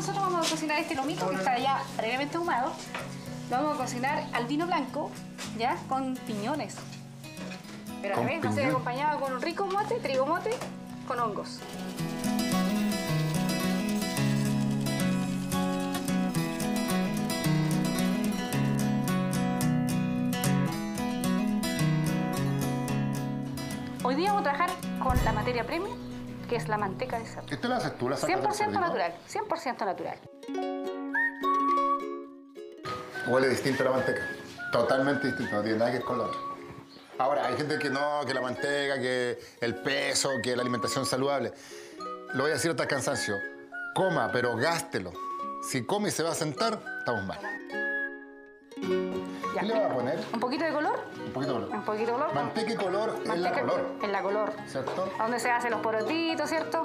nosotros vamos a cocinar este lomito que está ya previamente ahumado. Lo vamos a cocinar al vino blanco, ¿ya? Con piñones. Pero a Con la vez va a ser acompañado con un rico mote, trigo mote, con hongos. Hoy día vamos a trabajar con la materia premium, que es la manteca de cerdo. ¿Esto lo haces tú? ¿La sacas del 100% cerdito? natural, 100% natural. Huele distinto a la manteca. Totalmente distinto, no tiene nada que ver con la otra. Ahora, hay gente que no, que la manteca, que el peso, que la alimentación saludable. Lo voy a decir hasta el cansancio. Coma, pero gástelo. Si come y se va a sentar, estamos mal. Ya. ¿Qué le va a poner? Un poquito de color, Un poquito de un color. poquito de color. Manteca y color es la Manteca color, En la color. ¿cierto? A donde se hacen los porotitos, ¿cierto?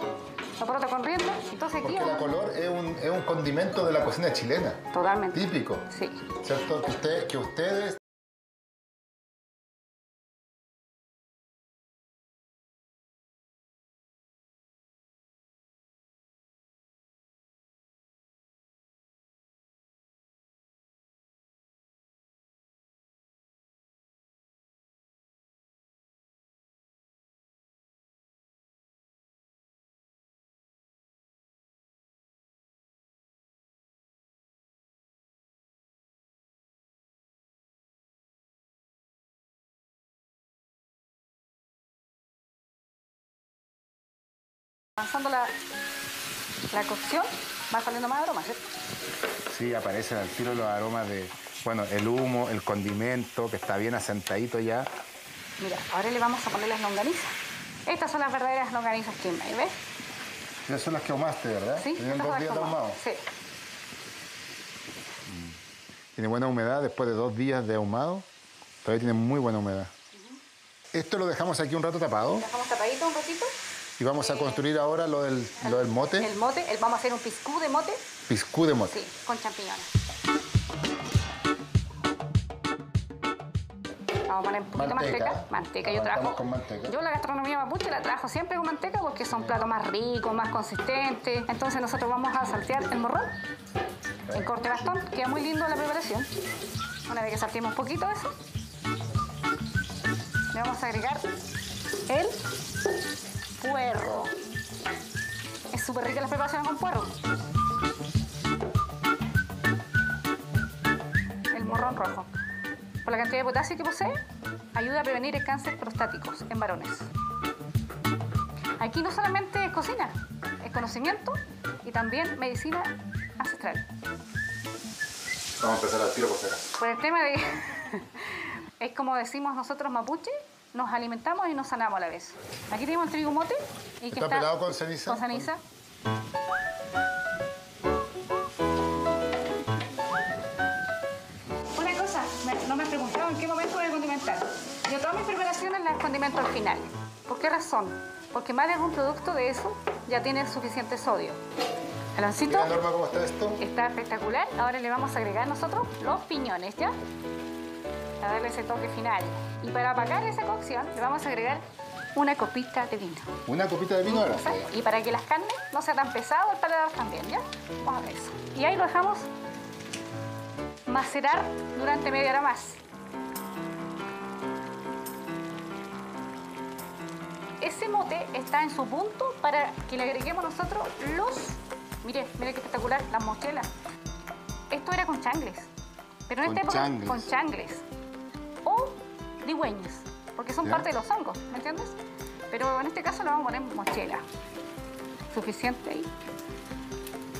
Los porotos con rienda. Entonces aquí Porque la color es un, es un condimento de la cocina chilena. Totalmente. Típico. Sí. ¿Cierto? Que, usted, que ustedes Avanzando la, la cocción, va saliendo más aroma, ¿cierto? Sí, aparecen al tiro los aromas de, bueno, el humo, el condimento, que está bien asentadito ya. Mira, ahora le vamos a poner las longanizas. Estas son las verdaderas longanizas Kimbay, ¿ves? Esas son las que ahumaste, ¿verdad? Sí, Tenían dos días de que ahumado. Sí. Tiene buena humedad después de dos días de ahumado. Todavía tiene muy buena humedad. Esto lo dejamos aquí un rato tapado Dejamos tapadito un ratito. Y vamos a construir ahora lo del, lo del mote, El mote, el- vamos a hacer un piscú de mote, piscú de mote. sí, con champiñones. Vamos a poner un poquito de Manteca. manteca. Manteca, yo trabajo. con manteca. Yo la gastronomía mapuche la trabajo siempre con manteca porque son platos más ricos, más consistentes. Entonces nosotros vamos a saltear el morrón en corte bastón. Queda muy lindo la preparación. Una vez que salteemos un poquito eso, le vamos a agregar el puerro. Es súper rica la preparación con puerro. El morrón rojo. Por la cantidad de potasio que posee, ayuda a prevenir el cáncer prostáticos en varones. Aquí no solamente es cocina, es conocimiento y también medicina ancestral. Vamos a empezar al tiro por. Por el tema de... es como decimos nosotros mapuche, nos alimentamos y nos sanamos a la vez. Aquí tenemos el trigo mote. Y que ¿Está pelado con ceniza? Con ceniza. Una cosa, me- no me has preguntado en qué momento voy a condimentar. Yo todas mis preparaciones las condimento al final. ¿Por qué razón? Porque más de algún producto de eso ya tiene suficiente sodio. Aloncito, Norma, cómo está esto. está espectacular. Ahora le vamos a agregar nosotros los piñones, ¿ya? A darle ese toque final. Y para apagar esa cocción le vamos a agregar una copita de vino. Una copita de vino ahora. Y para que las carnes no sea tan pesado el paladar también, ¿ya? Vamos a ver eso. Y ahí lo dejamos macerar durante media hora más. Ese mote está en su punto para que le agreguemos nosotros los... Mire, mire qué espectacular, las mochelas. Esto era con changles. Pero en Con esta época changles. con changles. O digüeños, porque son Ya. parte de los hongos, ¿me entiendes? Pero en este caso le vamos a poner mochela. Suficiente ahí.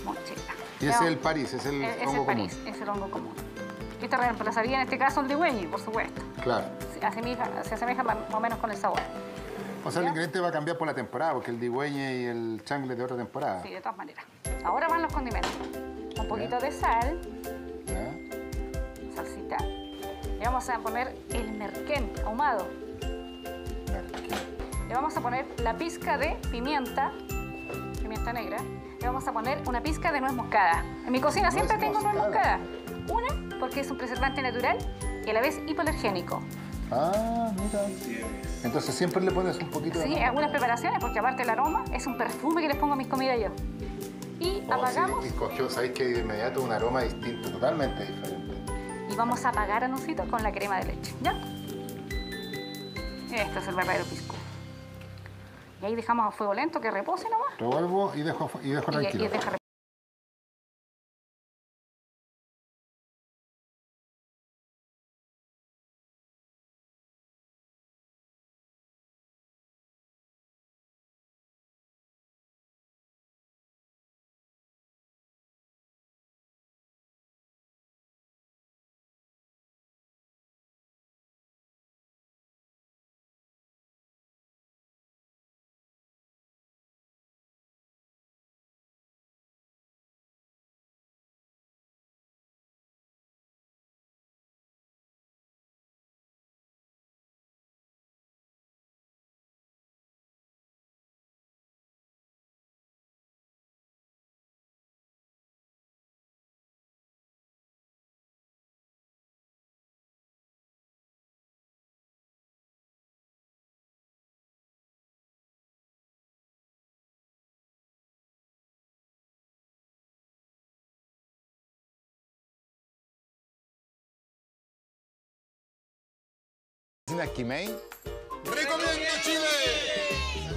Mochela. Y ese es el París, es el es, es hongo el París, común. es el hongo común. Este reemplazaría en este caso el digüeño, por supuesto. Claro. Se asemeja, se asemeja más o menos con el sabor. O sea, el ¿Ya? ingrediente va a cambiar por la temporada, porque el digüeñe y el changle es de otra temporada. Sí, de todas maneras. Ahora van los condimentos. Un poquito de sal, Le vamos a poner el merquén ahumado. Le vamos a poner la pizca de pimienta, pimienta negra. Le vamos a poner una pizca de nuez moscada. En mi cocina siempre tengo nuez moscada. moscada. Una, porque es un preservante natural y a la vez hipoalergénico. Ah, mira. Entonces siempre le pones un poquito de... Sí, en algunas preparaciones, porque aparte el aroma es un perfume que les pongo a mis comidas yo. y Oh, apagamos sí, y cogió, ¿sabéis que de inmediato un aroma distinto, totalmente diferente? Y vamos a apagar a Nucito con la crema de leche, ¿ya? Este es el verdadero pisco. Y ahí dejamos a fuego lento que repose nomás. Revuelvo y dejo, y dejo Y, y tranquilo. deja Quimei. ¡Recomiendo Chile!